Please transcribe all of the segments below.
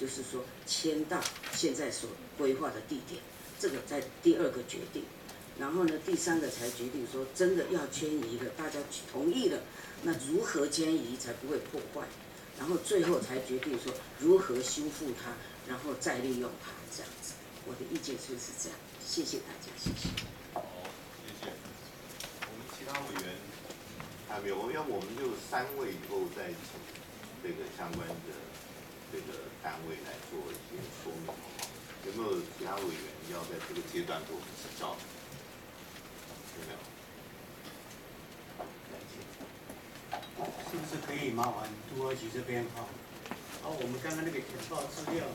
就是说迁到现在所规划的地点，这个在第二个决定。然后呢，第三个才决定说真的要迁移了，大家同意了，那如何迁移才不会破坏？然后最后才决定说如何修复它，然后再利用它这样子。我的意见就是这样，谢谢大家，谢谢。好，谢谢。我们其他委员还没有，要不我们就三位以后再请这个相关的这个单位来做一些说明，有没有其他委员要在这个阶段给我们指教？有没有？是不是可以麻烦都二局这边哈？啊，我们刚刚那个填报资料，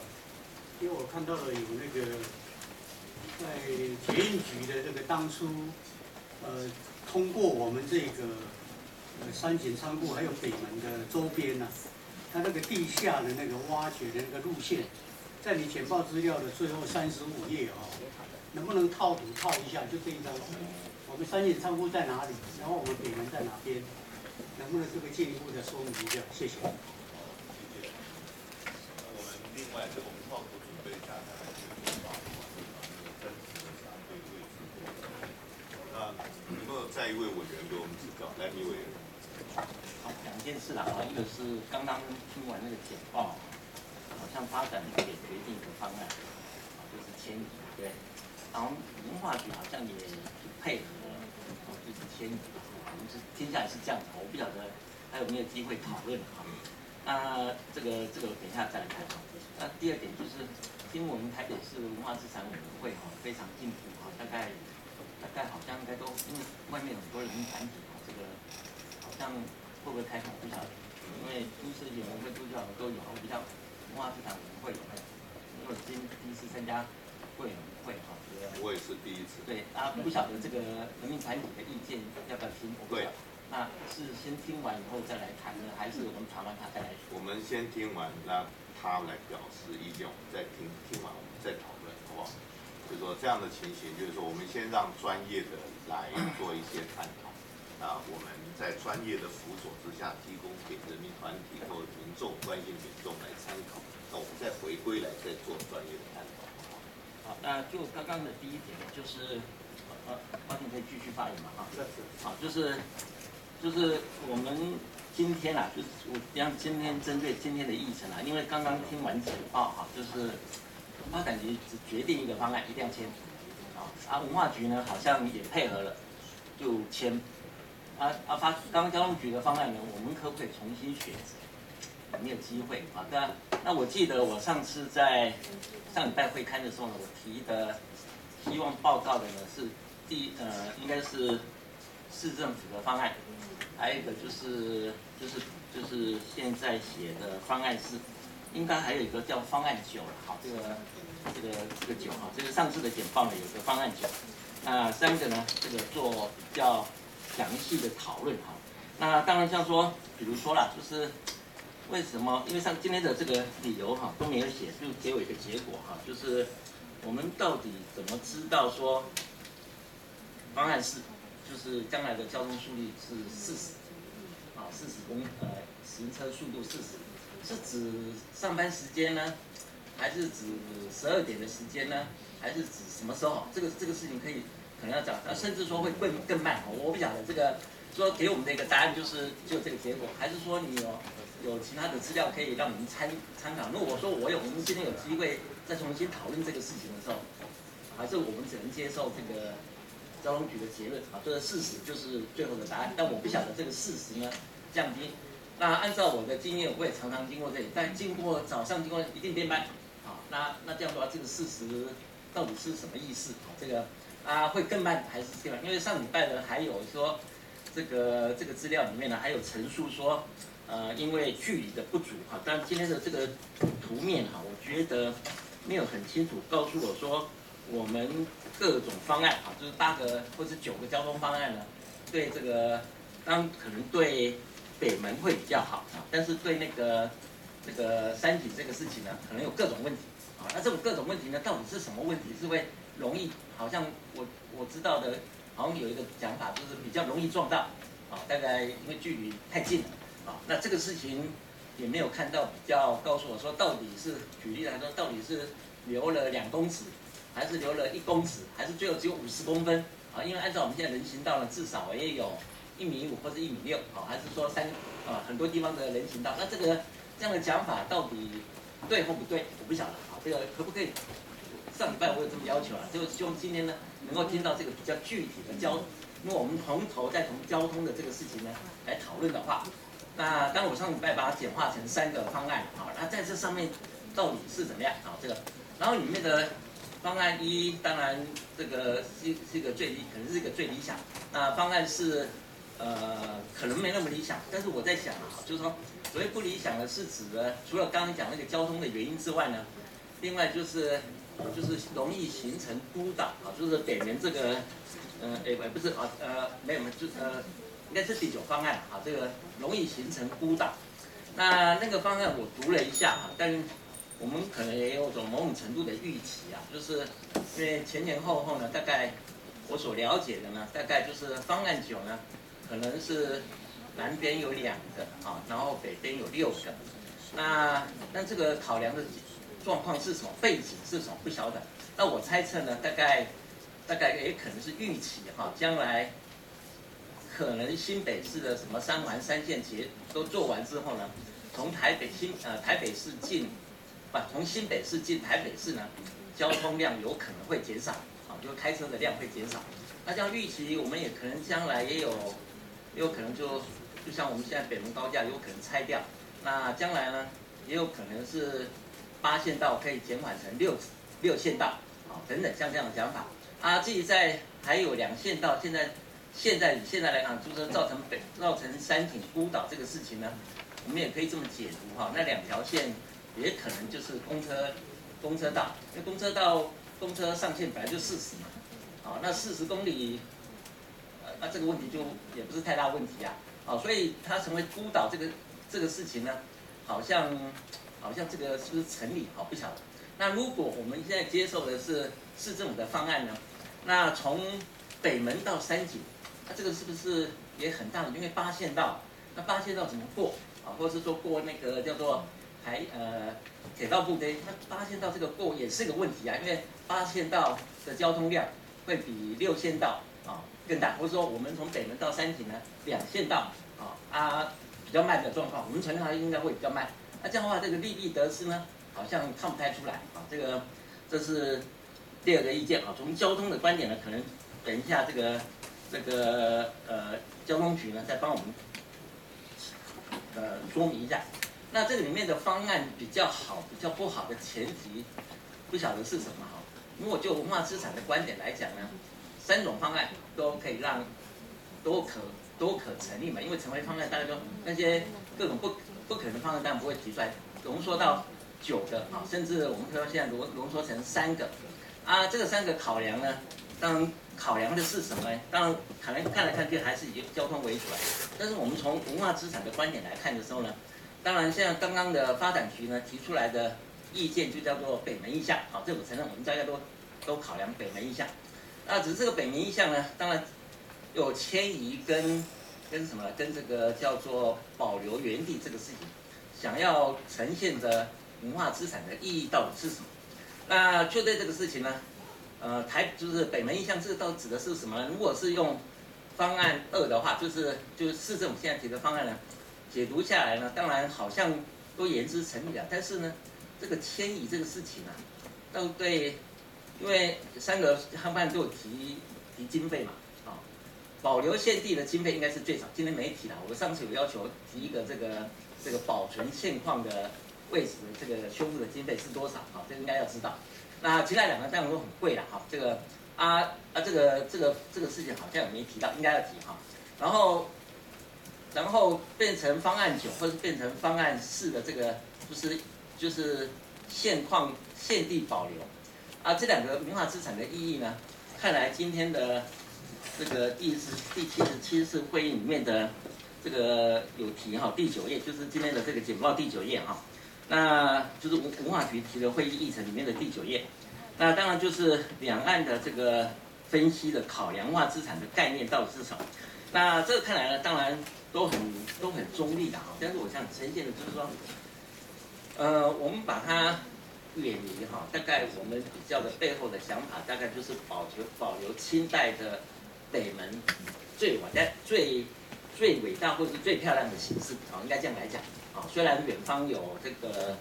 因为我看到了有那个在捷运局的这个当初，呃，通过我们这个呃三井仓库还有北门的周边呢、它那个地下的那个挖掘的那个路线，在你简报资料的最后三十五页哦，能不能套图套一下？就这一张，我们三井仓库在哪里？然后我们北门在哪边？能不能这个进一步的说明一下？谢谢。我们另外这个我们套图准备一下，大概是多少？那个真实的相对位置。那有没有再一位委员给我们指教？来，李委员。件事啦，啊，一个是刚刚听完那个简报，好像发展也决定一个方案，就是迁移，对。然后文化局好像也配合，啊，就是迁移，好像是听下来是这样的，我不晓得还有没有机会讨论哈。那这个这个等一下再来看。那第二点就是，听我们台北市文化资产委员会哈非常进步哈，大概大概好像应该都因为外面很多人团体哈，这个好像会不会开放不晓得，因为都市演员会、都教都有，比较文化市场我们会有？因为我今第一次参加会员会哈，这个我也是第一次。对啊，不晓得这个人民团体的意见要不要听？我不晓得那是先听完以后再来谈呢，还是我们谈完他再来说？我们先听完，让他来表示意见，我们再听，听完我们再讨论，好不好？就是说这样的情形，就是说我们先让专业的来做一些探讨，啊，我们在专业的辅佐之下，提供给人民团体或民众、关心民众来参考，那我们再回归来再做专业的探讨，好那就刚刚的第一点就是，呃，花婷可以继续发言嘛？哈，好，就是就是我们今天啊，就是我让今天针对今天的议程啊，因为刚刚听完简报哈，就是发展局只决定一个方案，一定要签，啊，啊文化局呢好像也配合了，就签，啊啊发刚刚交通局的方案呢，我们可不可以重新选择？有没有机会啊？那那我记得我上次在上礼拜会刊的时候呢，我提的希望报告的呢是第呃应该是市政府的方案，还有一个就是就是就是现在写的方案是，应该还有一个叫方案九了，好这个这个这个九哈，这个上次的简报呢有个方案九，那三个呢这个做比较详细的讨论哈。那当然像说，比如说啦，就是为什么？因为像今天的这个理由哈都没有写，就给我一个结果哈，就是我们到底怎么知道说方案是就是将来的交通速率是四十啊四十公呃行车速度四十，是指上班时间呢，还是指十二点的时间呢，还是指什么时候？这个这个事情可以可能要讲，那甚至说会更更慢，我不晓得这个说给我们的一个答案就是就这个结果，还是说你有有其他的资料可以让我们参参考？如果说我有，我们今天有机会再重新讨论这个事情的时候，还是我们只能接受这个交通局的结论啊，这个事实就是最后的答案。但我不晓得这个事实呢降低。那按照我的经验，我也常常经过这里，但经过早上经过一定变慢，好，那那这样的话，这个事实到底是什么意思？好，这个啊会更慢还是这样？因为上礼拜呢还有说这个这个资料里面呢还有陈述说，呃，因为距离的不足哈，但今天的这个图面哈，我觉得没有很清楚告诉我说我们各种方案啊，就是八个或者九个交通方案呢，对这个当可能对北门会比较好啊，但是对那个那个山景这个事情呢，可能有各种问题啊。那这种各种问题呢，到底是什么问题？是会容易好像我我知道的，好像有一个讲法，就是比较容易撞到啊，大概因为距离太近了啊。那这个事情也没有看到比较告诉我说到底是举例来说，到底是留了两公尺，还是留了一公尺，还是最后只有五十公分啊？因为按照我们现在人行道呢，至少也有一米五或者一米六啊，还是说三啊很多地方的人行道，那这个这样的讲法到底对或不对？我不晓得啊，这个可不可以？上礼拜我有这么要求啊，就希望今天呢能够听到这个比较具体的交，因为我们从头再从交通的这个事情呢来讨论的话。那当我上礼拜把它简化成三个方案，好，那在这上面到底是怎么样？好，这个，然后里面的方案一，当然这个是是一个最理，可能是一个最理想。那方案是，呃，可能没那么理想，但是我在想啊，就是说，所谓不理想的是指的，除了刚刚讲那个交通的原因之外呢，另外就是，就是容易形成孤岛啊，就是北面这个，呃，哎，不是啊，呃，没有，就呃。应该是第九方案啊，这个容易形成孤岛。那那个方案我读了一下啊，但我们可能也有种某种程度的预期啊，就是因为前前后后呢，大概我所了解的呢，大概就是方案九呢，可能是南边有两个啊，然后北边有六个。那那这个考量的状况是什么？背景是什么？不晓得。那我猜测呢，大概大概也可能是预期哈，将来。可能新北市的什么三环三线结都做完之后呢，从台北新呃台北市进，不从新北市进台北市呢，交通量有可能会减少，啊，就开车的量会减少。那这样预期我们也可能将来也有，也有可能就就像我们现在北门高架有可能拆掉，那将来呢也有可能是八线道可以减缓成六六线道，啊等等像这样的讲法。啊，至于在还有两线道现在。现在以现在来讲，就是造成北造成山顶孤岛这个事情呢，我们也可以这么解读哈。那两条线也可能就是公车公车道，因为公车道公车上限本来就四十嘛，好，那四十公里，呃，那这个问题就也不是太大问题啊，好，所以它成为孤岛这个这个事情呢，好像好像这个是不是成立？好，不晓得。那如果我们现在接受的是市政府的方案呢，那从北门到三井。那这个是不是也很大的？因为八线道，那八线道怎么过啊？或者是说过那个叫做台呃铁道部的，那八线道这个过也是个问题啊。因为八线道的交通量会比六线道啊更大，或者说我们从北门到三井呢两线道啊啊比较慢的状况，我们传统应该会比较慢。那这样的话，这个利弊得失呢，好像看不太出来啊。这个这是第二个意见啊。从交通的观点呢，可能等一下这个。这个呃，交通局呢再帮我们呃说明一下。那这个里面的方案比较好、比较不好的前提，不晓得是什么哈？如果就文化资产的观点来讲呢，三种方案都可以让都可都可成立嘛。因为成为方案，大家都那些各种不不可能的方案当然不会提出来，浓缩到九个啊，甚至我们可以说现在浓浓缩成三个啊。这个三个考量呢，当然考量的是什么？当然，可能看来看去还是以交通为主。但是我们从文化资产的观点来看的时候呢，当然像刚刚的发展局呢提出来的意见就叫做北门意向。好，这我承认，我们大家都都考量北门意向。那只是这个北门意向呢，当然有迁移跟跟什么？跟这个叫做保留原地这个事情，想要呈现的文化资产的意义到底是什么？那就对这个事情呢？呃，台就是北门印象，这个到指的是什么？如果是用方案二的话，就是就是市政府现在提的方案呢，解读下来呢，当然好像都言之成理了。但是呢，这个迁移这个事情啊，都对，因为三个航班都有提提经费嘛，保留现地的经费应该是最少。今天没提了，我们上次有要求提一个这个这个保存现况的位置这个修复的经费是多少？啊，这个应该要知道。那其他两个当然都很贵了哈，这个啊啊这个这个这个事情好像也没提到，应该要提哈。然后然后变成方案九或者变成方案四的这个就是就是现况现地保留啊，这两个文化资产的意义呢？看来今天的这个第十第七十七次会议里面的这个有提哈，第九页就是今天的这个简报第九页哈。那就是文文化局提的会议议程里面的第九页，那当然就是两岸的这个分析的考量化资产的概念到底是什么？那这个看来呢，当然都很都很中立的哈，但是我想呈现的就是说，呃，我们把它远离哈，大概我们比较的背后的想法，大概就是保留保留清代的北门最伟大、最最伟大或是最漂亮的形式啊，应该这样来讲啊。虽然远方有这个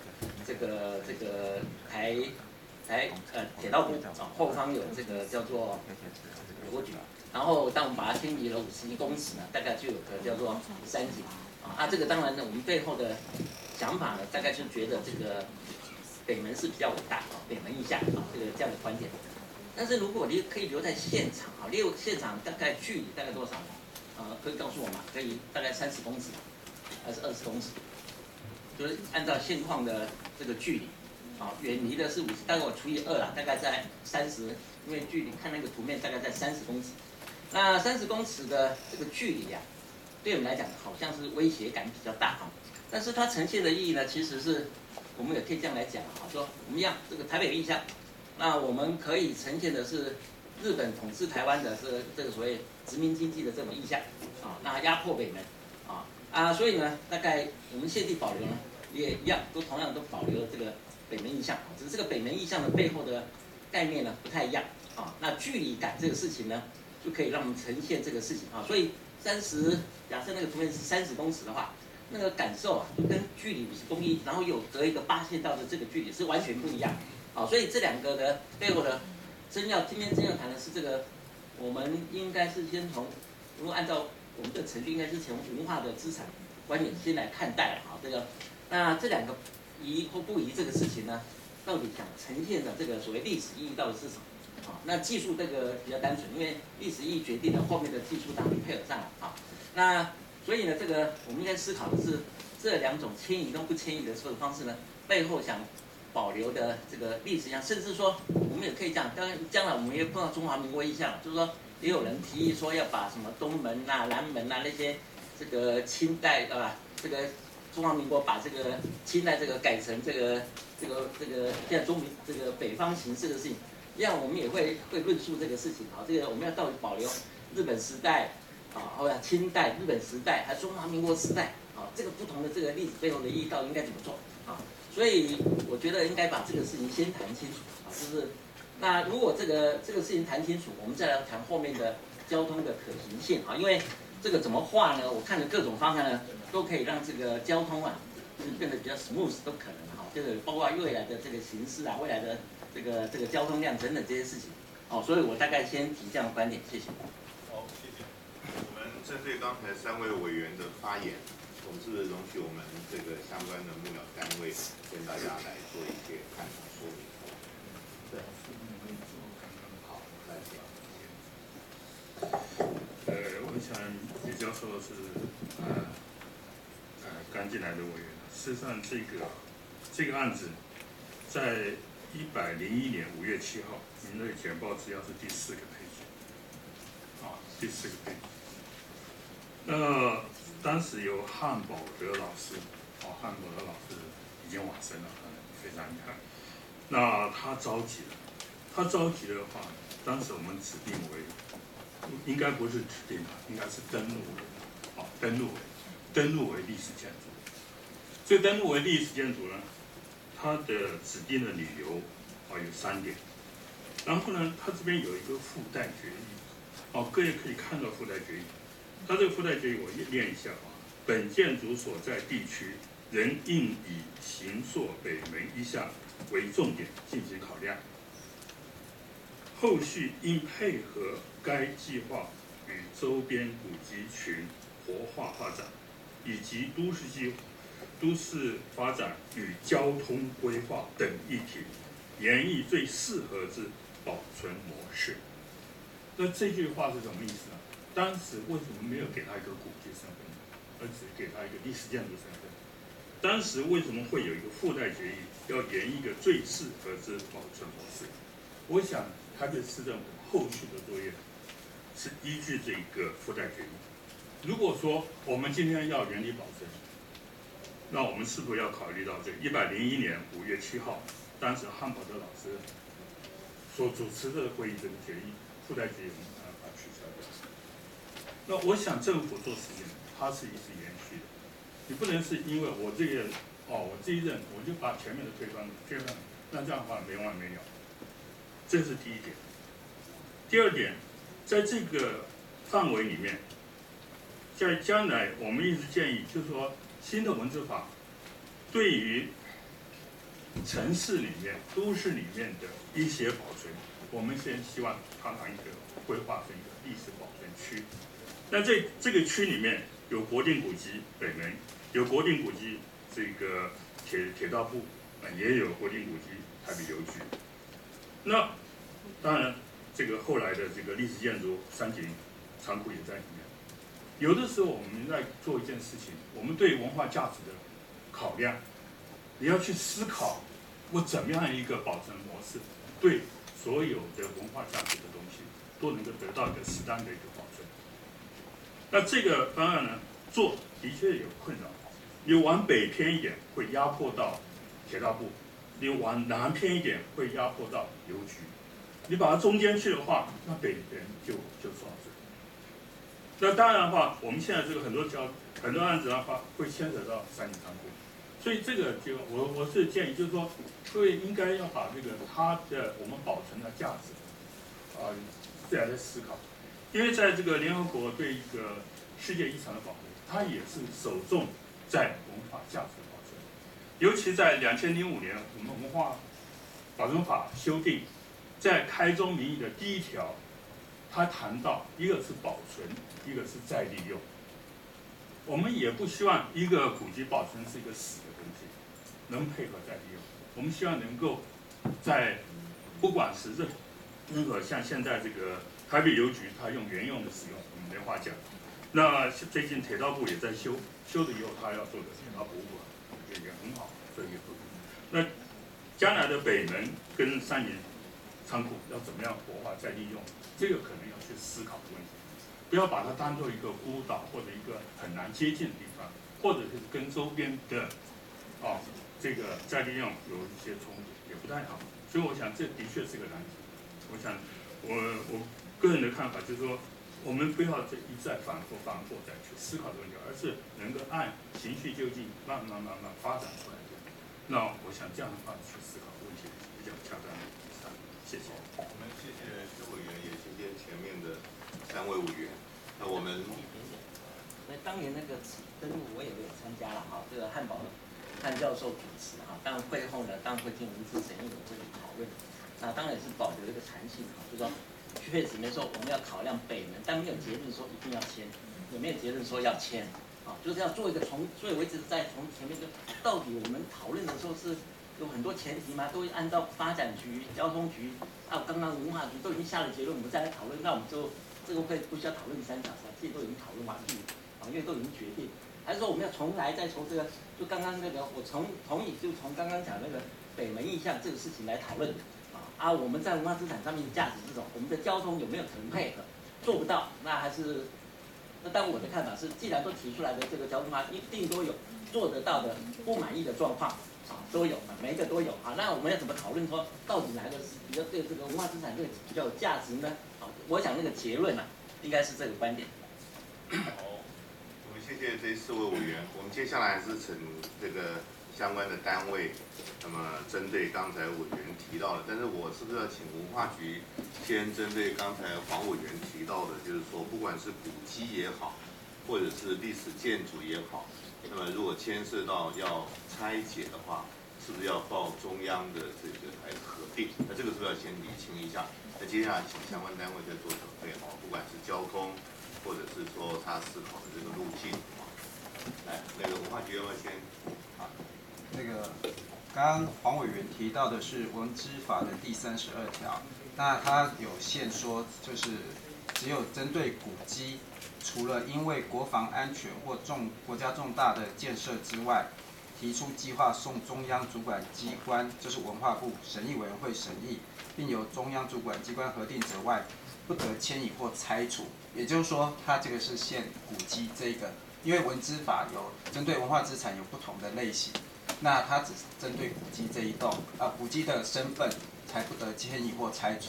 这个这个台台呃铁道部啊，后方有这个叫做邮局。然后，当我们把它迁移了五十一公尺呢，大概就有个叫做山景啊。啊，这个当然呢，我们背后的想法呢，大概就觉得这个北门是比较伟大啊，北门意象啊，这个这样的观点。但是如果你可以留在现场啊，留现场大概距离大概多少呢？啊，可以告诉我吗？可以大概三十公尺，还是二十公尺？就是按照现况的这个距离啊，远离的是五十，大概我除以二了，大概在三十，因为距离看那个图面大概在三十公尺。那三十公尺的这个距离呀，对我们来讲好像是威胁感比较大哈。但是它呈现的意义呢，其实是我们也可以这样来讲哈，说我们样这个台北印象，那我们可以呈现的是日本统治台湾的是这个所谓殖民经济的这种意象啊，那压迫北门啊啊，所以呢，大概我们现地保留呢也一样，都同样都保留了这个北门意象，只是这个北门意象的背后的概念呢不太一样啊。那距离感这个事情呢？就可以让我们呈现这个事情啊，所以三十，假设那个图片是三十公尺的话，那个感受啊，就跟距离五十公里，然后有隔一个八线道的这个距离是完全不一样好，所以这两个的背后的真要今天真要谈的是这个，我们应该是先从，如果按照我们的程序，应该是从文化的资产观点先来看待好，这个，那这两个移或不移这个事情呢，到底想呈现的这个所谓历史意义到底是什么？啊，那技术这个比较单纯，因为历史意义决定了后面的技术当然配合上了啊。那所以呢，这个我们应该思考的是这两种迁移跟不迁移的这种方式呢，背后想保留的这个历史上，甚至说我们也可以讲，当然将来我们也碰到中华民国意象，就是说也有人提议说要把什么东门呐、南门呐那些这个清代啊？这个中华民国把这个清代这个改成这个这个这个现在中民这个北方形式的事情。一样，我们也会会论述这个事情啊。这个我们要到底保留日本时代啊，或者清代、日本时代，还是中华民国时代啊，这个不同的这个历史背后的意义到底应该怎么做啊？所以我觉得应该把这个事情先谈清楚啊，就是那如果这个这个事情谈清楚，我们再来谈后面的交通的可行性啊。因为这个怎么画呢？我看的各种方案呢，都可以让这个交通啊，是变得比较 smooth 都可能哈。就是包括未来的这个形式啊，未来的。这个这个交通量等等这些事情，哦，所以我大概先提这样的观点，谢谢。好，谢谢。我们针对刚才三位委员的发言，们是不是容许我们这个相关的幕僚单位跟大家来做一些看法说明？对，好，来。呃，我想李教授是呃呃刚进来的委员，事实上这个这个案子在。一百零一年五月七号，您的简报资料是第四个配置，啊，第四个配置。那当时有汉堡德老师，哦，汉堡德老师已经往生了，非常遗憾。那他召集了，他召集的话，当时我们指定为，应该不是指定吧，应该是登录为，啊，登录，登录为历史建筑。所以登录为历史建筑呢？它的指定的理由啊有三点，然后呢，它这边有一个附带决议，哦，各位可以看到附带决议。它这个附带决议我念一下啊，本建筑所在地区仍应以行塑北门一项为重点进行考量，后续应配合该计划与周边古迹群活化发展，以及都市计。都市发展与交通规划等议题，研议最适合之保存模式。那这句话是什么意思呢？当时为什么没有给他一个古迹身份，而只给他一个历史建筑身份？当时为什么会有一个附带决议，要研一个最适合之保存模式？我想台北市政府后续的作业是依据这一个附带决议。如果说我们今天要原地保存，那我们是否要考虑到这一百零一年五月七号，当时汉堡的老师所主持的会议这个决议附带决议，那我想政府做事情，它是一直延续的，你不能是因为我这个哦，我这一任我就把前面的推翻了，推翻了，那这样的话没完没了。这是第一点。第二点，在这个范围里面，在将来我们一直建议，就是说新的文字法对于城市里面、都市里面的一些保存，我们先希望它拿一个规划成一个历史保存区。那这这个区里面有国定古迹北门，有国定古迹这个铁铁道部，啊也有国定古迹台北邮局。那当然，这个后来的这个历史建筑三井仓库也在里面。有的时候我们在做一件事情，我们对文化价值的考量，你要去思考我怎么样一个保存模式，对所有的文化价值的东西都能够得到一个适当的一个。那这个方案呢，做的确有困扰。你往北偏一点，会压迫到铁道部；你往南偏一点，会压迫到邮局。你把它中间去的话，那北边就就少了。那当然的话，我们现在这个很多交很多案子的话，会牵扯到三井仓库，所以这个就我我是建议，就是说各位应该要把这个它的我们保存的价值啊，自然的思考，因为在这个联合国对一个世界遗产的保护，它也是首重在文化价值的保存，尤其在两千零五年我们文化保存法修订。在开宗明义的第一条，他谈到一个是保存，一个是再利用。我们也不希望一个古迹保存是一个死的东西，能配合再利用。我们希望能够在不管是任任何像现在这个台北邮局，它用原用的使用，我们没话讲。那最近铁道部也在修，修了以后他要做的铁道博物馆，也也很好，这也不。那将来的北门跟三年。仓库要怎么样活化再利用，这个可能要去思考的问题，不要把它当做一个孤岛或者一个很难接近的地方，或者是跟周边的啊这个再利用有一些冲突，也不太好。所以我想这的确是个难题。我想我我个人的看法就是说，我们不要这一再反复反复再去思考这个问题，而是能够按循序渐进，慢慢慢慢发展出来的。那我想这样的话去思考问题比较恰当。谢谢。我们谢谢周委员，也谢谢前面的三位委员。那我们，那当年那个登录我也没有参加了哈，这个汉堡汉教授主持哈，当然会后呢，当然会进文字审议委会讨论。那当然也是保留一个弹性哈，就说确实没错，我们要考量北门，但没有结论说一定要签，也没有结论说要签，啊，就是要做一个从，所以我一直在从前面就到底我们讨论的时候是。有很多前提嘛，都按照发展局、交通局，还有刚刚文化局都已经下了结论，我们再来讨论，那我们就这个会不需要讨论三小时，这都已经讨论完毕，啊，因为都已经决定。还是说我们要重来，再从这个，就刚刚那个，我从同意，就从刚刚讲那个北门意向这个事情来讨论，啊，我们在文化资产上面的价值这种，我们的交通有没有成配合？做不到，那还是，那但我的看法是，既然都提出来的这个交通啊，一定都有做得到的不满意的状况。啊，都有，每一个都有啊。那我们要怎么讨论说，到底哪个是比较对这个文化资产这个比较有价值呢？好，我想那个结论啊，应该是这个观点。好，我们谢谢这四位委员。我们接下来是请这个相关的单位，那么针对刚才委员提到的，但是我是不是要请文化局先针对刚才黄委员提到的，就是说不管是古迹也好，或者是历史建筑也好。那么，如果牵涉到要拆解的话，是不是要报中央的这个来核定？那这个是不是要先理清一下？那接下来请相关单位再做准备哈，不管是交通，或者是说他思考的这个路径来，那个文化局要不要先？啊，那个刚刚黄委员提到的是文资法的第三十二条，那他有限说，就是只有针对古迹。除了因为国防安全或重国家重大的建设之外，提出计划送中央主管机关，就是文化部审议委员会审议，并由中央主管机关核定者外，不得迁移或拆除。也就是说，它这个是限古迹这个，因为文资法有针对文化资产有不同的类型，那它只是针对古迹这一栋啊，古迹的身份才不得迁移或拆除。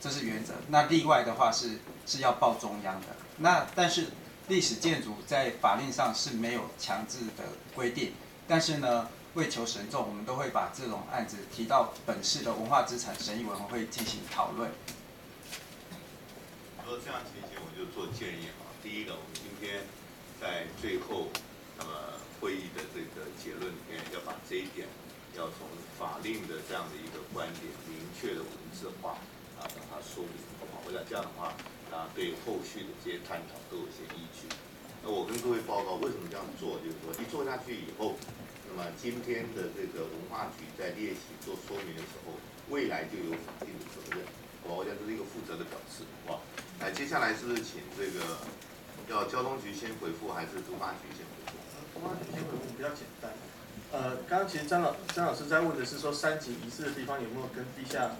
这是原则。那例外的话是是要报中央的。那但是历史建筑在法令上是没有强制的规定，但是呢，为求慎重，我们都会把这种案子提到本市的文化资产审议委员会进行讨论。说这样情形，我就做建议啊。第一个，我们今天在最后会议的这个结论里面，要把这一点要从法令的这样的一个观点明确的文字化啊，把它说明。好，我想这样的话，啊，对后续的这些探讨都有些依据。那我跟各位报告，为什么这样做？就是说，一做下去以后，那么今天的这个文化局在列席做说明的时候，未来就有法定的责任。我我讲这是一个负责的表示，好不好？来，接下来是不是请这个要交通局先回复，还是都发局先回复？都发局先回复比较简单。呃，刚刚其实张老张老师在问的是说，三级疑似的地方有没有跟地下，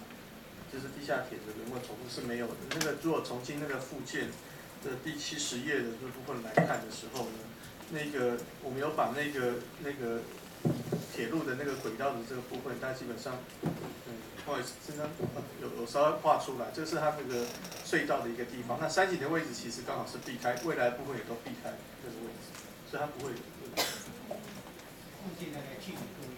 就是地下铁的有没有重复？是没有的。那个如果重新那个附件的第七十页的这部分来看的时候呢，那个我们有把那个那个铁路的那个轨道的这个部分，但基本上。嗯不好意思，这张有有稍微画出来，这是它那个隧道的一个地方。那山景的位置其实刚好是避开，未来部分也都避开这个位置，所以它不会。附近的那个距离多远？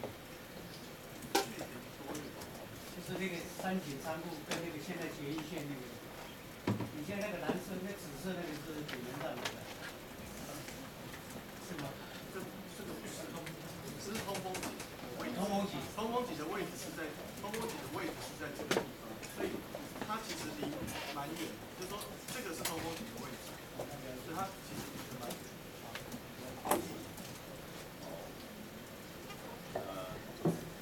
就是那个山景山路跟那个现在捷运线那个，以前那个蓝色、那紫色那个是主人站的，是吗？这这个不是通，这是通风井。通风井，通风井的位置是在。通风井的位置是在这个地方，所以它其实离蛮远，就是说这个是通风井的位置，所以它其实离蛮远。呃，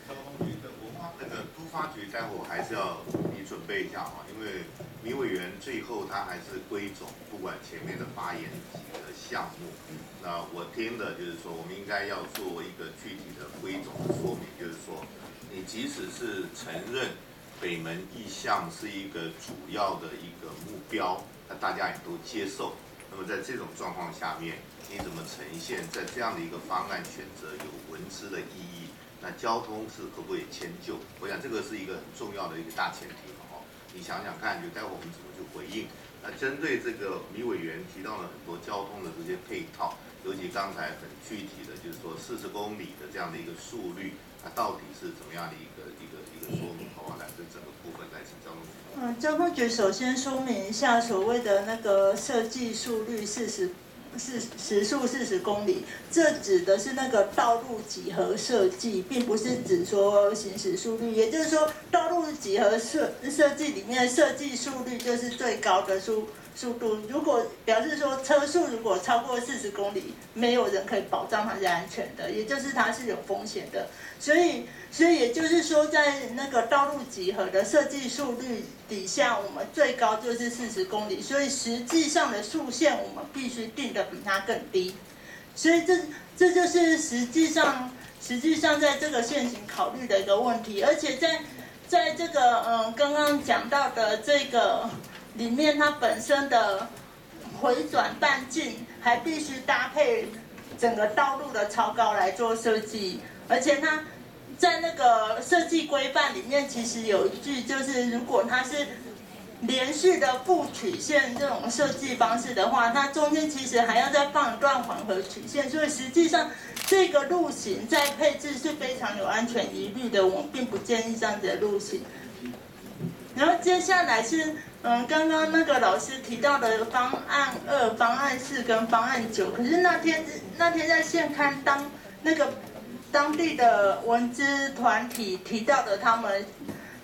交通局的文化那个都发局，待会还是要你准备一下啊，因为米委员最后他还是归总，不管前面的发言几个项目，那我听的就是说，我们应该要做一个具体的归总的说明，就是说。你即使是承认北门意向是一个主要的一个目标，那大家也都接受。那么在这种状况下面，你怎么呈现在这样的一个方案选择有文字的意义？那交通是可不可以迁就？我想这个是一个很重要的一个大前提了哈。你想想看，就待会我们怎么去回应？那针对这个米委员提到了很多交通的这些配套，尤其刚才很具体的就是说四十公里的这样的一个速率。它到底是怎么样的一个一个一个说明？好，来这整个部分来请交通局。嗯，交通局首先说明一下，所谓的那个设计速率四十是时速四十公里，这指的是那个道路几何设计，并不是指说行驶速率。也就是说，道路几何设设计里面设计速率就是最高的速。速度如果表示说车速如果超过四十公里，没有人可以保障它是安全的，也就是它是有风险的。所以，所以也就是说，在那个道路集合的设计速率底下，我们最高就是四十公里。所以实际上的速线我们必须定的比它更低。所以这这就是实际上实际上在这个现行考虑的一个问题。而且在在这个嗯刚刚讲到的这个。里面它本身的回转半径还必须搭配整个道路的超高来做设计，而且它在那个设计规范里面，其实有一句就是，如果它是连续的负曲线这种设计方式的话，它中间其实还要再放一段缓和曲线，所以实际上这个路型在配置是非常有安全疑虑的，我们并不建议这样子的路型。然后接下来是。嗯，刚刚那个老师提到的方案二、方案四跟方案九，可是那天那天在现刊当那个当地的文资团体提到的，他们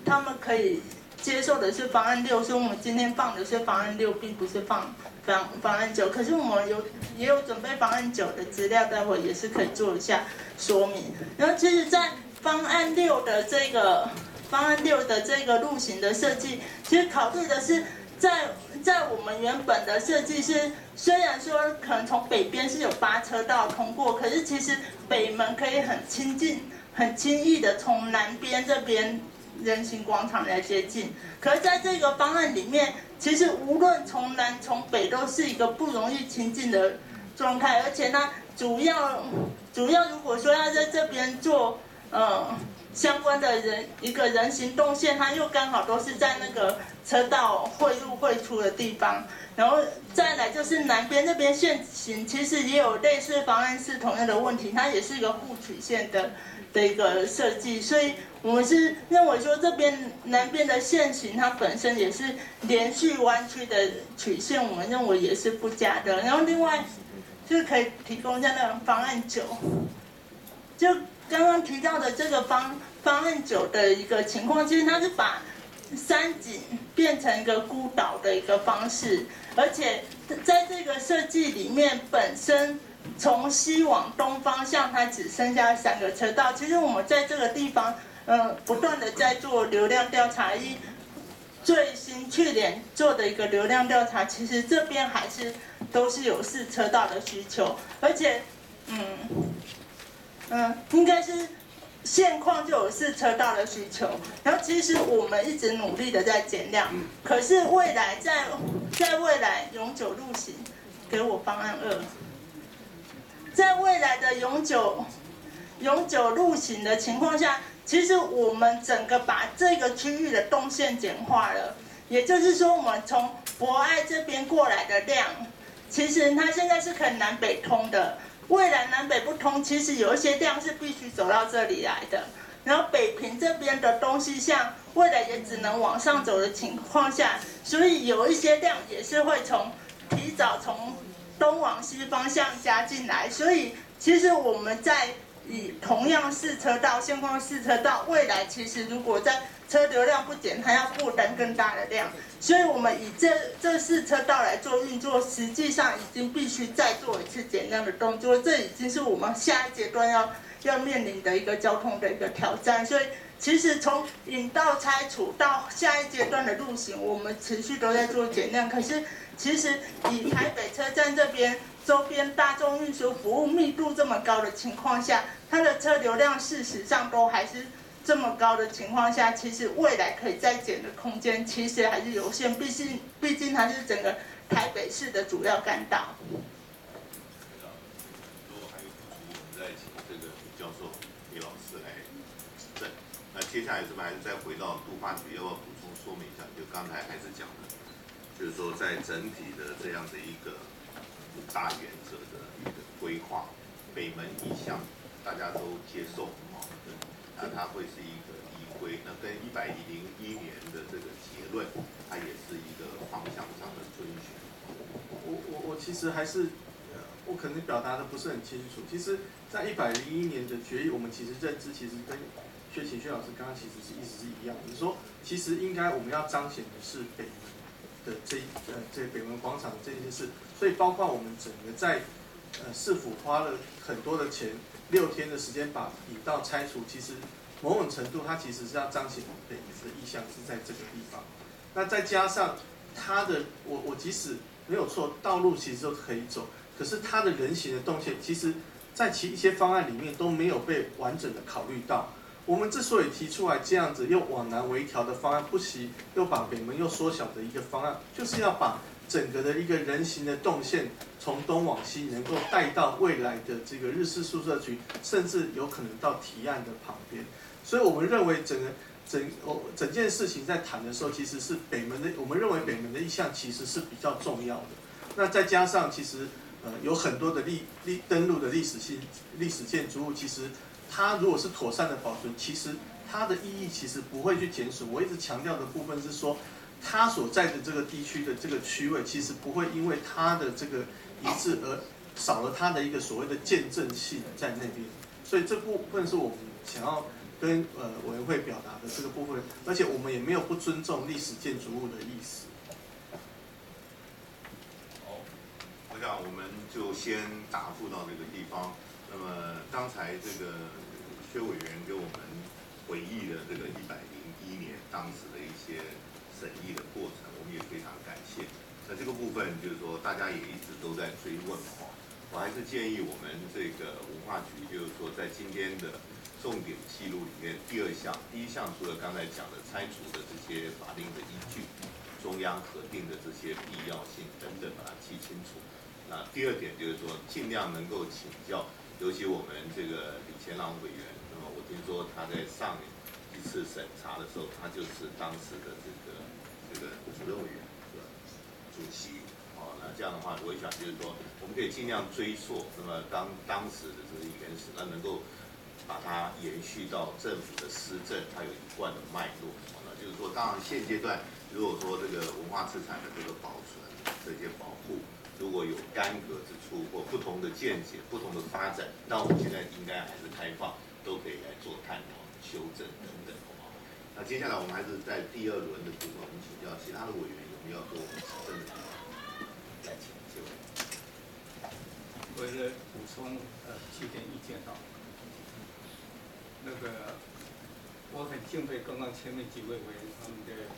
他们可以接受的是方案六，所以我们今天放的是方案六，并不是放方方案九。可是我们有也有准备方案九的资料，待会也是可以做一下说明。然后其实，在方案六的这个。方案六的这个路型的设计，其实考虑的是，在在我们原本的设计是，虽然说可能从北边是有八车道通过，可是其实北门可以很亲近、很轻易的从南边这边人行广场来接近。可是在这个方案里面，其实无论从南从北都是一个不容易亲近的状态，而且呢，主要主要如果说要在这边做，嗯。相关的人一个人行动线，它又刚好都是在那个车道汇入汇出的地方，然后再来就是南边那边线型，其实也有类似方案是同样的问题，它也是一个互曲线的的一个设计，所以我们是认为说这边南边的线型它本身也是连续弯曲的曲线，我们认为也是不佳的。然后另外就是可以提供一下那个方案九，就。刚刚提到的这个方方案九的一个情况，其实它是把山景变成一个孤岛的一个方式，而且在这个设计里面，本身从西往东方向，它只剩下三个车道。其实我们在这个地方，呃，不断的在做流量调查，一最新去年做的一个流量调查，其实这边还是都是有四车道的需求，而且，嗯。嗯，应该是现况就有四车道的需求，然后其实我们一直努力的在减量，可是未来在在未来永久路行，给我方案二，在未来的永久永久路行的情况下，其实我们整个把这个区域的动线简化了，也就是说我们从博爱这边过来的量，其实它现在是可以南北通的。未来南北不通，其实有一些量是必须走到这里来的。然后北平这边的东西向，未来也只能往上走的情况下，所以有一些量也是会从提早从东往西方向加进来。所以其实我们在以同样四车道，现况四车道，未来其实如果在车流量不减，它要负担更大的量，所以我们以这这四车道来做运作，实际上已经必须再做一次减量的动作，这已经是我们下一阶段要要面临的一个交通的一个挑战。所以其实从引道拆除到下一阶段的路行，我们持续都在做减量。可是其实以台北车站这边周边大众运输服务密度这么高的情况下，它的车流量事实上都还是。这么高的情况下，其实未来可以再减的空间其实还是有限，毕竟毕竟它是整个台北市的主要干道。如果还有补充，我们再请这个教授李老师来证。那接下来是不是还是再回到杜发局，要不要补充说明一下？就刚才还是讲的，就是说在整体的这样的一个大原则的一个规划，北门一向大家都接受啊。那它会是一个依规，那跟一百零一年的这个结论，它也是一个方向上的遵循。我我我其实还是，我可能表达的不是很清楚。其实，在一百零一年的决议，我们其实认知其实跟薛启薛老师刚刚其实是一直是一样。你说，其实应该我们要彰显的是北门的这呃这北门广场这件事，所以包括我们整个在呃市府花了很多的钱。六天的时间把引道拆除，其实某种程度它其实是要彰显北门的意向是在这个地方。那再加上它的，我我即使没有错，道路其实都可以走，可是它的人行的动线，其实在其一些方案里面都没有被完整的考虑到。我们之所以提出来这样子又往南微调的方案，不惜又把北门又缩小的一个方案，就是要把。整个的一个人行的动线，从东往西能够带到未来的这个日式宿舍区，甚至有可能到提案的旁边。所以我们认为整个整哦整件事情在谈的时候，其实是北门的，我们认为北门的意向其实是比较重要的。那再加上其实呃有很多的历历登陆的历史性历史建筑物，其实它如果是妥善的保存，其实它的意义其实不会去减损。我一直强调的部分是说。它所在的这个地区的这个区位，其实不会因为它的这个遗址而少了它的一个所谓的见证性在那边，所以这部分是我们想要跟呃委员会表达的这个部分，而且我们也没有不尊重历史建筑物的意思。好，我想我们就先答复到这个地方。那么刚才这个薛委员给我们回忆的这个一百零一年当时的一些。审议的过程，我们也非常感谢。那这个部分就是说，大家也一直都在追问哈。我还是建议我们这个文化局，就是说，在今天的重点记录里面，第二项、第一项除了刚才讲的拆除的这些法定的依据、中央核定的这些必要性等等，把它记清楚。那第二点就是说，尽量能够请教，尤其我们这个李乾朗委员，那么我听说他在上一次审查的时候，他就是当时的这个这个主任委员是吧？主席哦，那这样的话，我想就是说，我们可以尽量追溯，那么当当时的这个原始，那能够把它延续到政府的施政，它有一贯的脉络。什么呢？就是说，当然现阶段如果说这个文化资产的这个保存、这些保护。如果有干戈之处或不同的见解、不同的发展，那我们现在应该还是开放，都可以来做探讨、修正等等，好不好？那接下来我们还是在第二轮的部分，我们请教其他的委员有没有跟我们提问的？来，请就。为了补充呃几点意见哈，那个我很敬佩刚刚前面几位委员他们的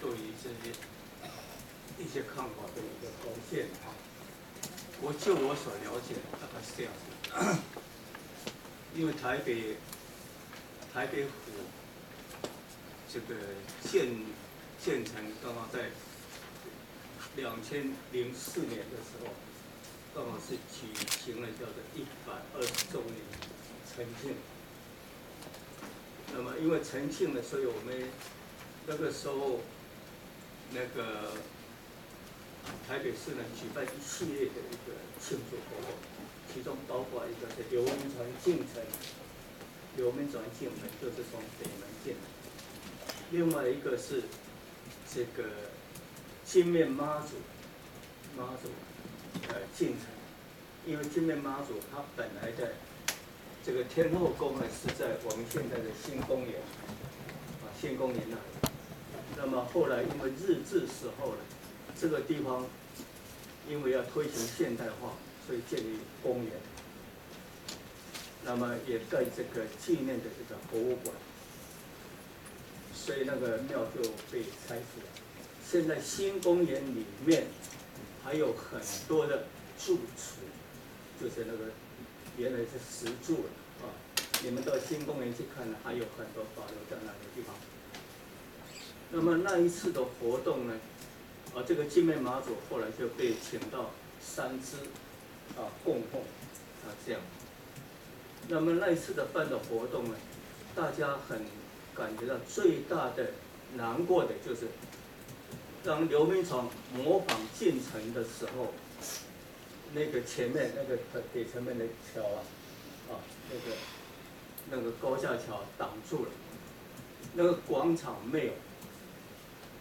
对于这些。一些看法的一个贡献啊，我就我所了解大概是这样子，因为台北台北府这个建建成刚刚在两千零四年的时候，刚好是举行了叫做一百二十周年陈庆，那么因为陈庆呢，所以我们那个时候那个。台北市呢举办一系列的一个庆祝活动，其中包括一个是流民船进城，流民船进门就是从北门进来，另外一个是这个金面妈祖妈祖呃进城，因为金面妈祖它本来的这个天后宫呢是在我们现在的新公园啊新公园那里，那么后来因为日治时候呢。这个地方因为要推行现代化，所以建立公园，那么也盖这个纪念的这个博物馆，所以那个庙就被拆除了。现在新公园里面还有很多的柱祠，就是那个原来是石柱啊。你们到新公园去看，还有很多保留在那个地方。那么那一次的活动呢？啊，这个金面马祖后来就被请到三支啊供奉啊这样。那么那一次的办的活动呢，大家很感觉到最大的难过的就是，当刘明传模仿进城的时候，那个前面那个北城门的桥啊，啊那个那个高架桥挡住了，那个广场没有。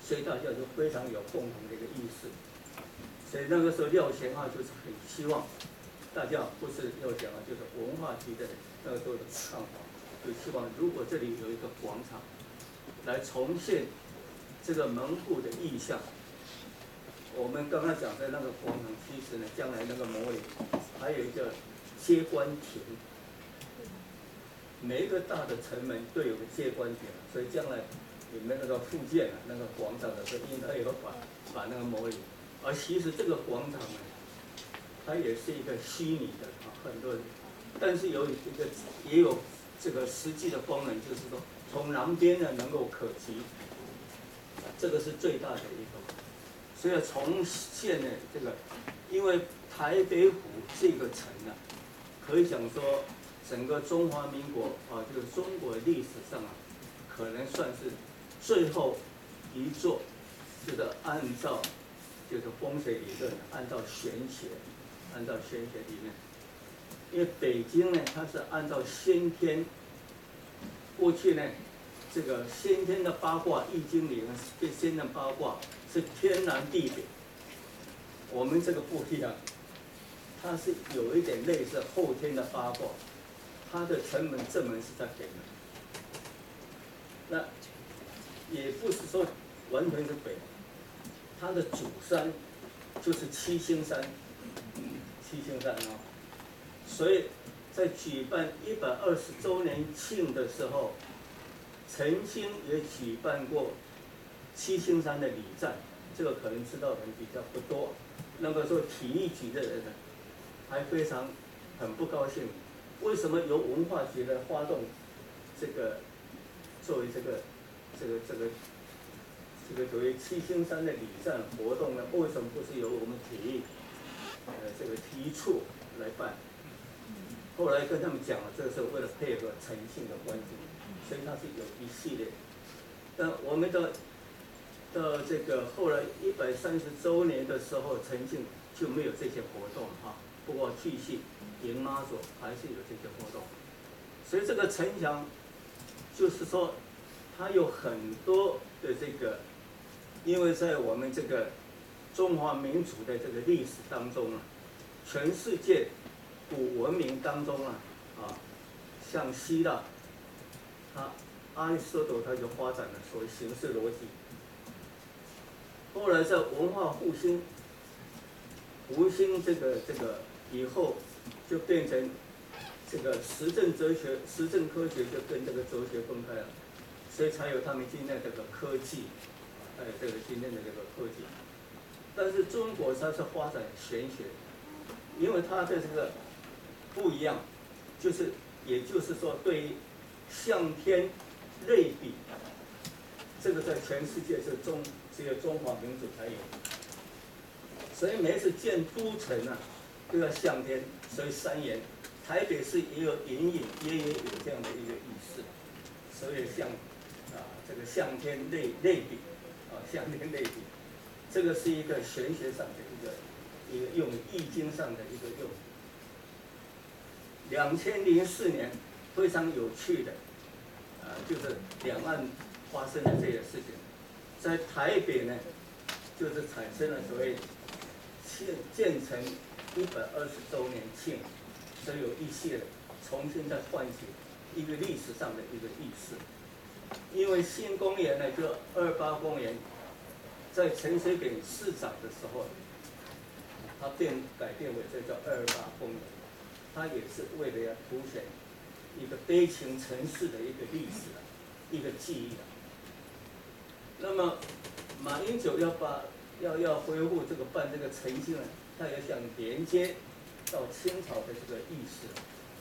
所以大家就非常有共同的一个意识，所以那个时候廖贤啊就是很希望大家不是要讲啊，就是文化局的那个时候的看法，就希望如果这里有一个广场，来重现这个门户的意象。我们刚刚讲的那个广场，其实呢，将来那个模里还有一个接官亭，每一个大的城门都有个接官亭，所以将来。你们那个附建啊，那个广场的时候，应该有把把那个模拟。而其实这个广场呢，它也是一个虚拟的啊，很多人。但是有一个也有这个实际的功能，就是说从南边呢能够可及，这个是最大的一个。所以重现呢这个，因为台北府这个城呢，可以讲说整个中华民国啊，就是中国历史上啊，可能算是。最后一座，就是按照就是风水理论，按照玄学，按照玄学理论，因为北京呢，它是按照先天，过去呢，这个先天的八卦易经里面，对先天八卦是天南地北，我们这个不一样，它是有一点类似后天的八卦，它的城门正门是在北门，那。也不是说完全是北，它的主山就是七星山，七星山啊，所以在举办一百二十周年庆的时候，曾经也举办过七星山的礼赞，这个可能知道的人比较不多。那个时候体育局的人呢，还非常很不高兴，为什么由文化局来发动这个作为这个？这个这个这个所谓七星山的礼赞活动呢，为什么不是由我们体育呃这个提处来办？后来跟他们讲了，这是为了配合诚信的关系，所以它是有一系列。但我们的到这个后来一百三十周年的时候，诚信就没有这些活动哈。不过继续迎妈祖还是有这些活动，所以这个城墙就是说，它有很多的这个，因为在我们这个中华民族的这个历史当中啊，全世界。古文明当中啊，啊，像希腊，它阿里士多他就发展了所谓形式逻辑。后来在文化复兴，复兴这个这个以后，就变成这个实证哲学、实证科学就跟这个哲学分开了，所以才有他们今天这个科技，还有这个今天的这个科技。但是中国它是发展玄学，因为它的这个。不一样，就是，也就是说，对于向天类比，这个在全世界是中只有中华民族才有。所以每次建都城啊，都要向天，所以三言，台北市也有隐隐约约有这样的一个意思，所以向这个向天类类比啊向天类比，这个是一个玄学上的一个一个用易经上的一个用。两千零四年，非常有趣的，呃，就是两岸发生的这些事情，在台北呢，就是产生了所谓建建成一百二十周年庆，所有一些重新再唤起一个历史上的一个意识，因为新公园呢，就二八公园，在陈水扁市长的时候，他变改变为这叫二八公园。它也是为了要凸显一个悲情城市的一个历史啊一个记忆啊。那么，马英九要把要要恢复这个办这个诚信呢，他也想连接到清朝的这个意识，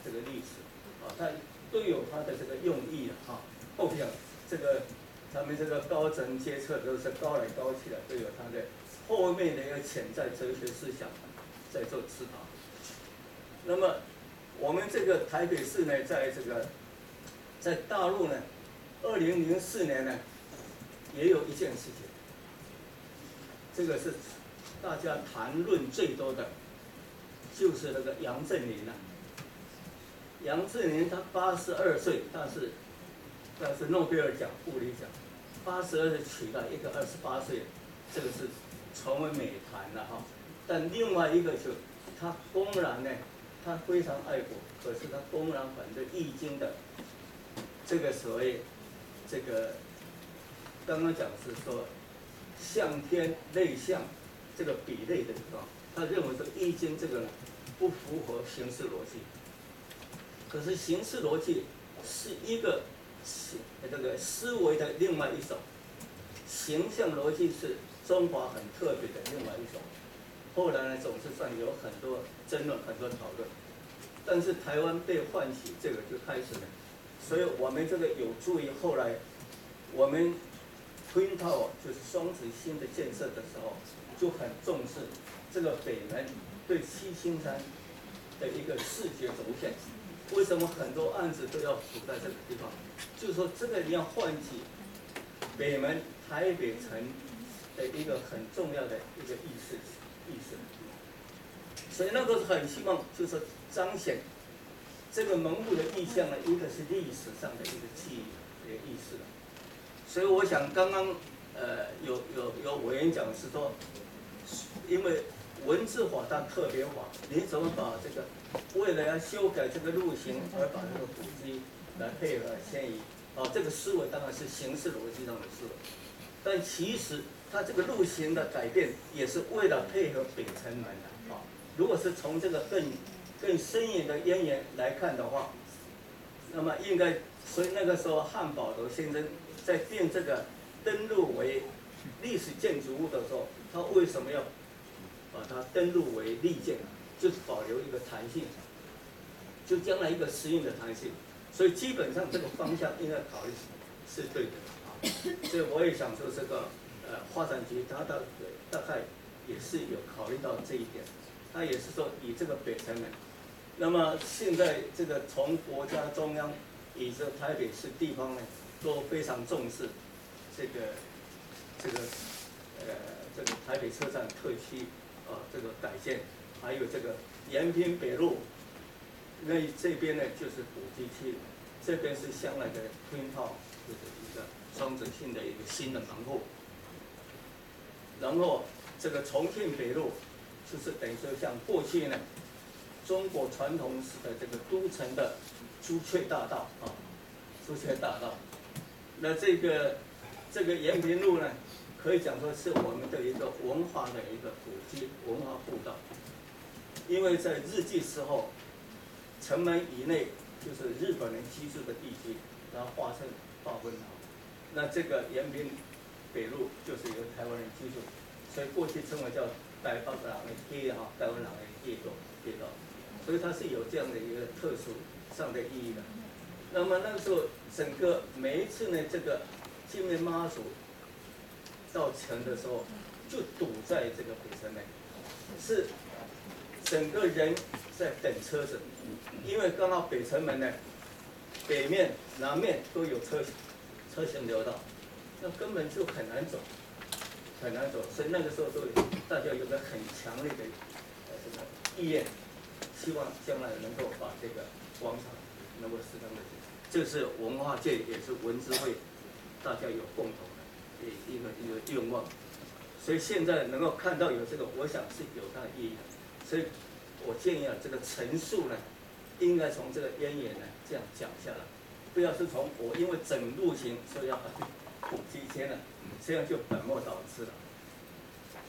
这个历史，啊，他都有他的这个用意啊。后面这个咱们这个高层决策都是高来高去的，都有他的后面的一个潜在哲学思想在做指导。那么，我们这个台北市呢，在这个，在大陆呢，二零零四年呢，也有一件事情，这个是大家谈论最多的，就是那个杨振宁啊。杨振宁他八十二岁，但是，但是诺贝尔奖物理奖，八十二岁取代一个二十八岁，这个是成为美谈了哈。但另外一个就，他公然呢。他非常爱国，可是他公然反对《易经》的这个所谓这个刚刚讲是说向天内向这个比类的地方，他认为说《易经》这个呢不符合形式逻辑。可是形式逻辑是一个思这个思维的另外一种，形象逻辑是中华很特别的另外一种。后来呢，总是算有很多争论，很多讨论。但是台湾被唤起，这个就开始了。所以我们这个有助于后来我们推到就是双子星的建设的时候，就很重视这个北门对七星山的一个视觉轴线。为什么很多案子都要处在这个地方？就是说，这个你要唤起北门台北城的一个很重要的一个意识。意思，所以那个很希望，就是说彰显这个门户的意象呢，一个是历史上的一个记忆的意思所以我想刚刚呃有有有委员讲是说，因为文字法但特别法，你怎么把这个为了要修改这个路型而把这个古迹来配合迁移？啊，这个思维当然是形式逻辑上的思维，但其实。它这个路型的改变也是为了配合北城门的啊。如果是从这个更更深远的渊源来看的话，那么应该，所以那个时候汉堡罗先生在定这个登录为历史建筑物的时候，他为什么要把它登录为立建？就是保留一个弹性，就将来一个适应的弹性。所以基本上这个方向应该考虑是对的啊。所以我也想说这个。呃，发展局他大大概也是有考虑到这一点，他也是说以这个北城门那么现在这个从国家中央以这台北市地方呢，都非常重视这个这个呃这个台北车站特区啊这个改建，还有这个延平北路，那这边呢就是古迹区，这边是将来的吞泡，就是一个双子星的一个新的门户。然后这个重庆北路，就是等于说像过去呢，中国传统式的这个都城的朱雀大道啊，朱雀大道。那这个这个延平路呢，可以讲说是我们的一个文化的一个古迹、文化步道。因为在日据时候，城门以内就是日本人居住的地区，然后划成划分好。那这个延平。北路就是由台湾人居住，所以过去称为叫台北人的街哈，台湾人的街道街道，所以它是有这样的一个特殊上的意义的。那么那个时候，整个每一次呢，这个金门妈祖到城的时候，就堵在这个北城门，是整个人在等车子，因为刚好北城门呢，北面、南面都有车车行流道。那根本就很难走，很难走，所以那个时候都大家有个很强烈的呃这个意愿，希望将来能够把这个广场能够适当的，这是文化界也是文资会大家有共同一一个一个愿望，所以现在能够看到有这个，我想是有它的意义的，所以我建议啊，这个陈述呢，应该从这个渊源呢这样讲下来，不要是从我因为整路行所以要。古迹间了，这样就本末倒置了，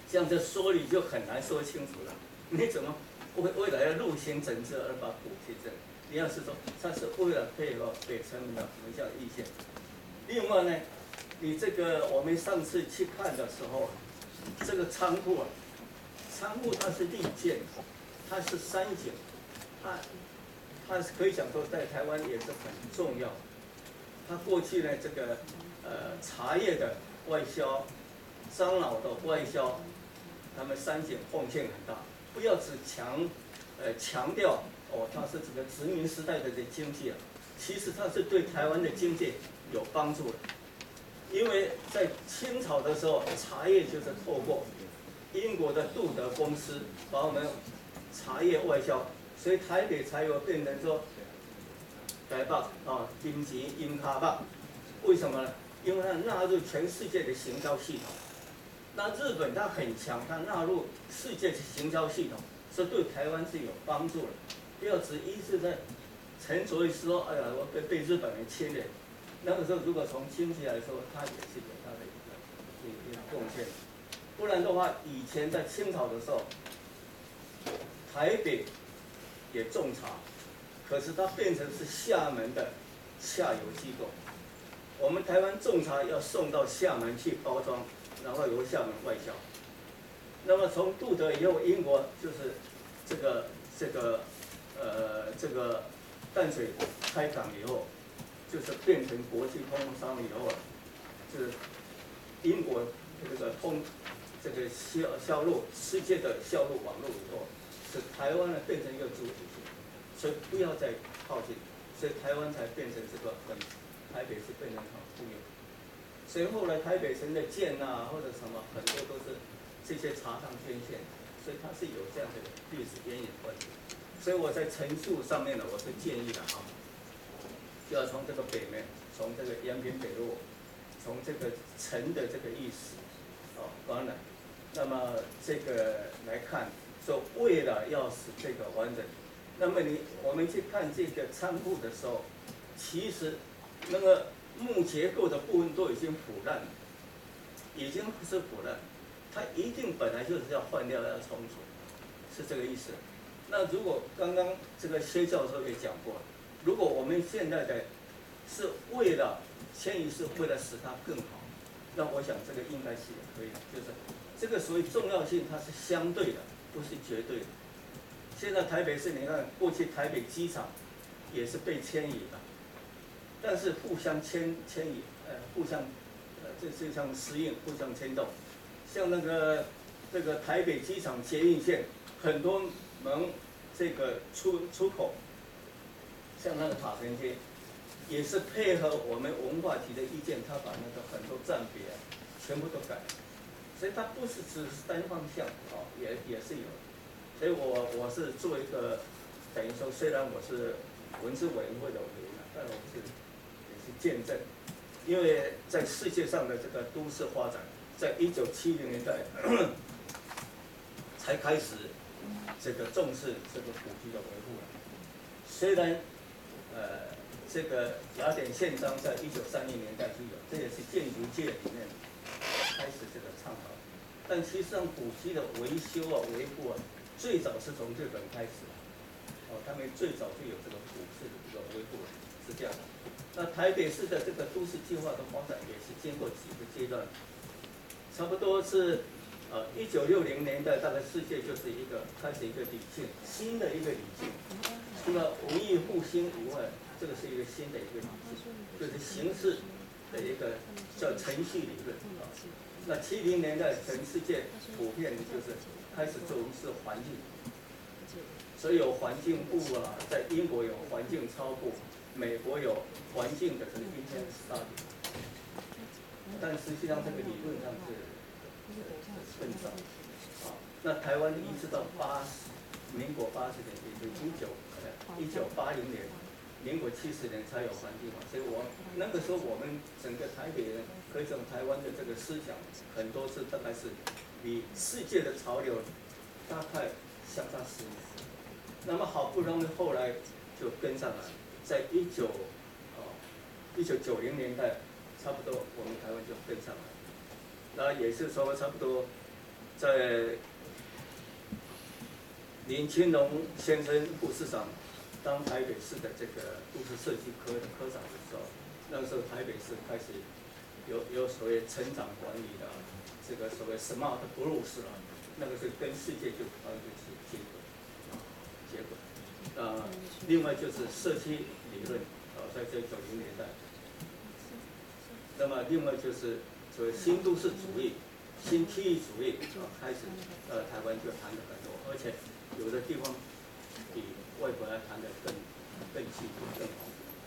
这样这说理就很难说清楚了。你怎么为为了要路行整治而把古迹整？你要是说他是为了配合北城的门校意见，另外呢，你这个我们上次去看的时候，这个仓库啊，仓库它是立建，它是三井，它它是可以讲说在台湾也是很重要。它过去呢这个。呃，茶叶的外销，樟脑的外销，他们三井贡献很大。不要只强，呃，强调哦，它是这个殖民时代的这经济啊，其实它是对台湾的经济有帮助的。因为在清朝的时候，茶叶就是透过英国的杜德公司把我们茶叶外销，所以台北才有变成说台北啊，金钱银卡巴，为什么呢？因为它纳入全世界的行销系统，那日本它很强，它纳入世界的行销系统，是对台湾是有帮助的。不要只一是在沉着于说，哎呀，我被被日本人侵略。那个时候，如果从经济来说，它也是有它的一个一个贡献。不然的话，以前在清朝的时候，台北也种茶，可是它变成是厦门的下游机构。我们台湾种茶要送到厦门去包装，然后由厦门外销。那么从杜德以后，英国就是这个这个呃这个淡水开港以后，就是变成国际通商以后，就是英国这个通这个销销路世界的销路网络以后，使台湾呢变成一个主体性，所以不要再靠近，所以台湾才变成这个很。台北是变成很富有，所以后来台北城的建啊或者什么很多都是这些茶商捐献，所以它是有这样的历史渊源关系。所以我在陈述上面呢，我是建议的哈，就要从这个北面，从这个延平北路，从这个城的这个意思，哦，当然，那么这个来看，说为了要使这个完整，那么你我们去看这个仓库的时候，其实。那个木结构的部分都已经腐烂，已经是腐烂，它一定本来就是要换掉要重组，是这个意思。那如果刚刚这个薛教授也讲过了，如果我们现在的是为了迁移是为了使它更好，那我想这个应该是可以的，就是这个所谓重要性它是相对的，不是绝对的。现在台北市你看过去台北机场也是被迁移的。但是互相牵牵引，呃，互相，呃，这就像适应，互相牵动。像那个这个台北机场捷运线，很多门这个出出口，像那个塔城街，也是配合我们文化局的意见，他把那个很多站别啊全部都改，所以它不是只是单方向哦，也也是有，所以我我是做一个等于说，虽然我是文字委员会的委员，但我是也是见证，因为在世界上的这个都市发展，在一九七零年代才开始这个重视这个古迹的维护了，虽然呃这个雅典宪章在一九三零年代就有，这也是建筑界里面开始这个倡导，但其实上古迹的维修啊维护啊，最早是从日本开始的。哦，他们最早就有这个股市的这个维护，是这样的。那台北市的这个都市计划的发展也是经过几个阶段，差不多是呃一九六零年代，大概世界就是一个开始一个理性，新的一个理性。除了文艺复兴以外，这个是一个新的一个理性，就是形式的一个叫程序理论啊。那七零年代全世界普遍就是开始重视环境。所以有环境部啊，在英国有环境超部，美国有环境的这个 impact study，但实际上这个理论上是更早啊。那台湾一直到八十，民国八十年，也就一九一九八零年，民国七十年才有环境嘛。所以我那个时候我们整个台北人，可以讲台湾的这个思想，很多是大概是比世界的潮流大概相差十年。那么好不容易后来就跟上来，在一九哦一九九零年代，差不多我们台湾就跟上了。那也是说差不多在林清龙先生副市长当台北市的这个都市设计科的科长的时候，那个时候台北市开始有有所谓成长管理的这个所谓 smart growth 了，那个是跟世界就发生接接轨。结果，呃，另外就是社区理论，呃，在这九零年代，那么另外就是所谓新都市主义、新区域主义啊，开始，呃，台湾就谈的很多，而且有的地方比外国来谈的更更细更好，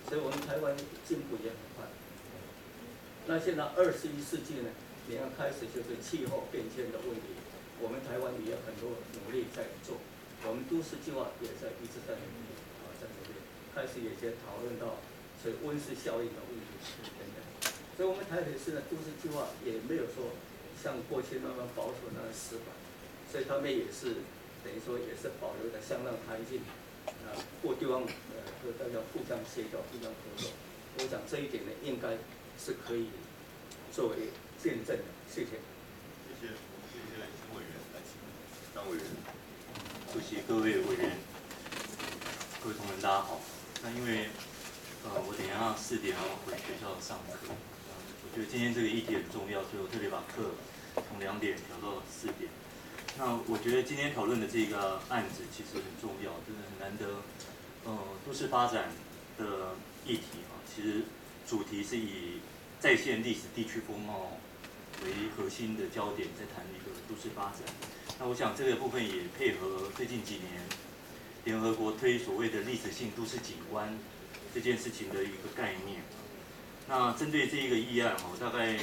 所以我们台湾进步也很快。那现在二十一世纪呢，你要开始就是气候变迁的问题，我们台湾也有很多努力在做。我们都市计划也在一直在努力啊，在努力，开始有些讨论到所以温室效应的问题等等。所以，我们台北市的都市计划也没有说像过去那么保守、那么死板，所以他们也是等于说也是保留的相当弹性啊，各地方呃和大家互相协调、互相合作。我想这一点呢，应该是可以作为见证的。谢谢。谢谢，谢谢委员，来请张委员。主席、各位委员、各位同仁，大家好。那因为，呃，我等一下四点要回学校上课，我觉得今天这个议题很重要，所以我特别把课从两点调到四点。那我觉得今天讨论的这个案子其实很重要，真的很难得。呃，都市发展的议题啊，其实主题是以再现历史地区风貌为核心的焦点，在谈一个都市发展。那我想这个部分也配合最近几年联合国推所谓的历史性都市景观这件事情的一个概念。那针对这一个议案哈，大概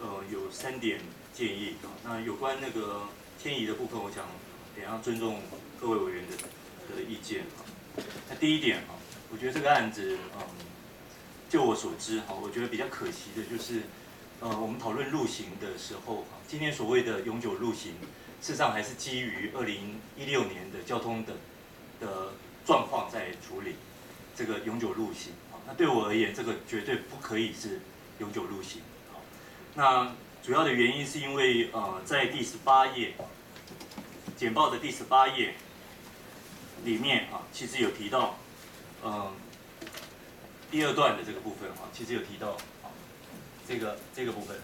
呃有三点建议啊。那有关那个迁移的部分，我想也要尊重各位委员的的意见哈。那第一点哈，我觉得这个案子嗯，就我所知哈，我觉得比较可惜的就是，呃，我们讨论路行的时候哈，今天所谓的永久路行。事实上还是基于二零一六年的交通的的状况在处理这个永久路行。那对我而言，这个绝对不可以是永久路行。那主要的原因是因为呃，在第十八页简报的第十八页里面啊，其实有提到嗯第二段的这个部分啊，其实有提到啊这个这个部分，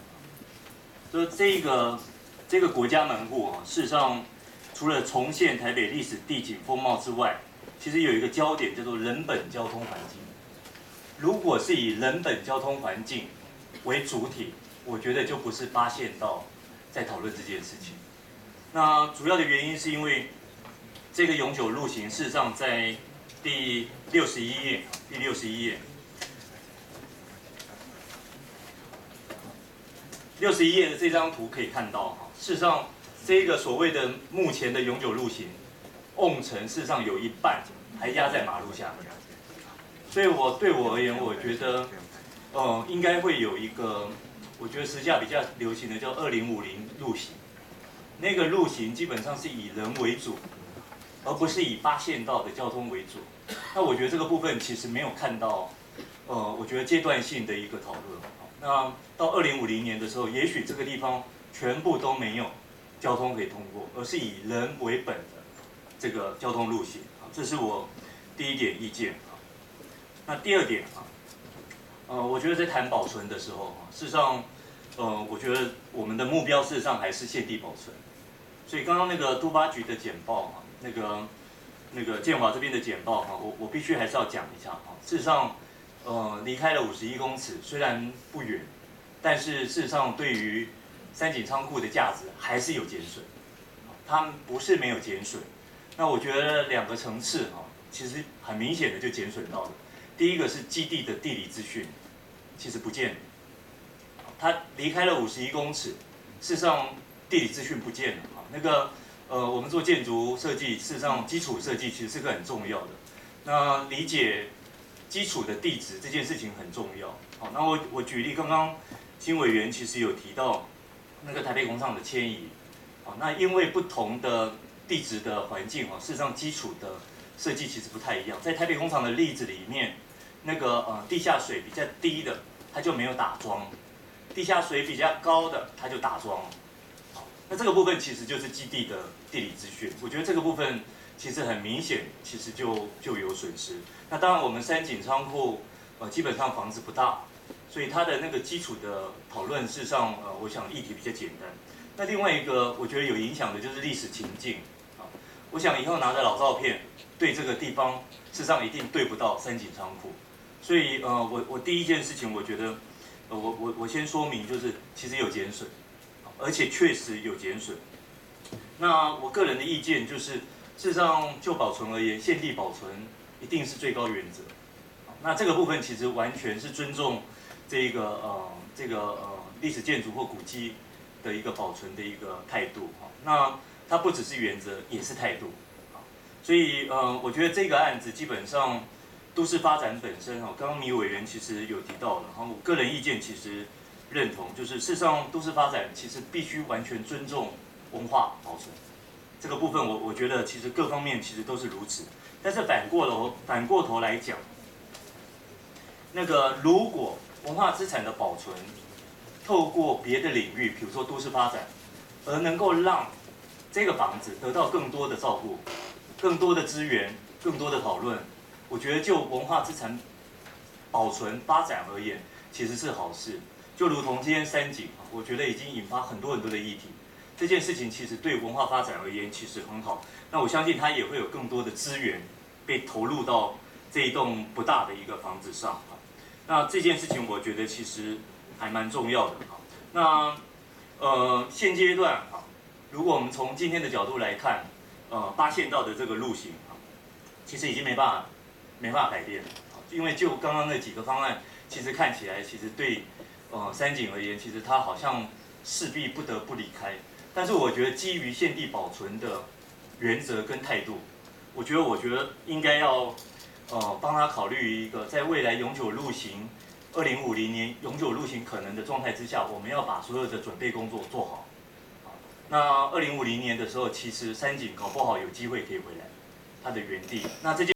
说这个。这个国家门户啊，事实上除了重现台北历史地景风貌之外，其实有一个焦点叫做人本交通环境。如果是以人本交通环境为主体，我觉得就不是发现到在讨论这件事情。那主要的原因是因为这个永久路行，事实上在第六十一页，第六十一页，六十一页的这张图可以看到哈，事实上这个所谓的目前的永久路行，瓮城事实上有一半还压在马路下面，所以我对我而言，我觉得，呃，应该会有一个，我觉得时下比较流行的叫二零五零路行，那个路行基本上是以人为主，而不是以八线道的交通为主。那我觉得这个部分其实没有看到，呃，我觉得阶段性的一个讨论。那到二零五零年的时候，也许这个地方全部都没有交通可以通过，而是以人为本的这个交通路线啊，这是我第一点意见啊。那第二点啊，呃，我觉得在谈保存的时候啊，事实上，呃，我觉得我们的目标事实上还是现地保存。所以刚刚那个都发局的简报啊，那个那个建华这边的简报哈，我我必须还是要讲一下哈。事实上。呃，离开了五十一公尺，虽然不远，但是事实上对于三井仓库的价值还是有减损。它不是没有减损，那我觉得两个层次哈，其实很明显的就减损到了。第一个是基地的地理资讯，其实不见了。它离开了五十一公尺，事实上地理资讯不见了啊。那个呃，我们做建筑设计，事实上基础设计其实是个很重要的。那理解。基础的地址这件事情很重要。好，那我我举例，刚刚新委员其实有提到那个台北工厂的迁移。好，那因为不同的地质的环境啊，事实上基础的设计其实不太一样。在台北工厂的例子里面，那个呃地下水比较低的，它就没有打桩；地下水比较高的，它就打桩。好，那这个部分其实就是基地的地理资讯。我觉得这个部分其实很明显，其实就就有损失。那当然，我们三井仓库，呃，基本上房子不大，所以它的那个基础的讨论，事实上，呃，我想议题比较简单。那另外一个，我觉得有影响的就是历史情境，啊，我想以后拿着老照片对这个地方，事实上一定对不到三井仓库。所以，呃，我我第一件事情，我觉得，我我我先说明，就是其实有减损，而且确实有减损。那我个人的意见就是，事实上就保存而言，现地保存。一定是最高原则，那这个部分其实完全是尊重这个呃这个呃历史建筑或古迹的一个保存的一个态度哈。那它不只是原则，也是态度所以呃，我觉得这个案子基本上都市发展本身哈，刚刚米委员其实有提到，然后我个人意见其实认同，就是事实上都市发展其实必须完全尊重文化保存这个部分，我我觉得其实各方面其实都是如此。但是反过头反过头来讲，那个如果文化资产的保存，透过别的领域，比如说都市发展，而能够让这个房子得到更多的照顾、更多的资源、更多的讨论，我觉得就文化资产保存发展而言，其实是好事。就如同今天三井，我觉得已经引发很多很多的议题。这件事情其实对文化发展而言，其实很好。那我相信它也会有更多的资源被投入到这一栋不大的一个房子上。那这件事情我觉得其实还蛮重要的。那呃现阶段啊，如果我们从今天的角度来看，呃八线道的这个路型啊，其实已经没办法没办法改变。因为就刚刚那几个方案，其实看起来其实对呃三井而言，其实他好像势必不得不离开。但是我觉得基于现地保存的。原则跟态度，我觉得，我觉得应该要，呃，帮他考虑一个，在未来永久路行，二零五零年永久路行可能的状态之下，我们要把所有的准备工作做好。那二零五零年的时候，其实三井搞不好有机会可以回来，他的原地。那这。